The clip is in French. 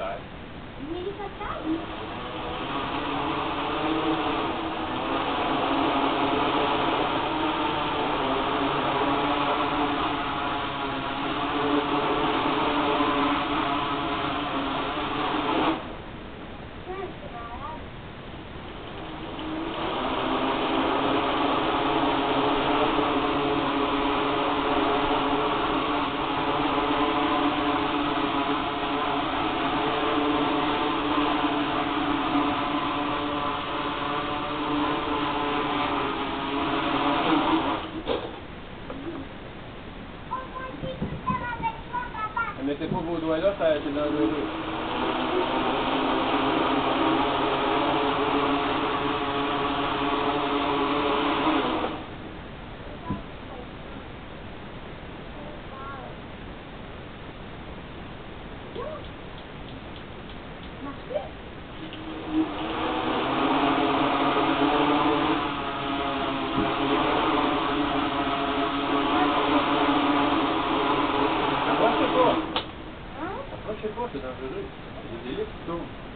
side. You need. Mettez pas vos doigts là, ça- c'est dangereux. Pas, c'est dangereux. Il.